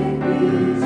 Mary.